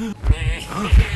Huh?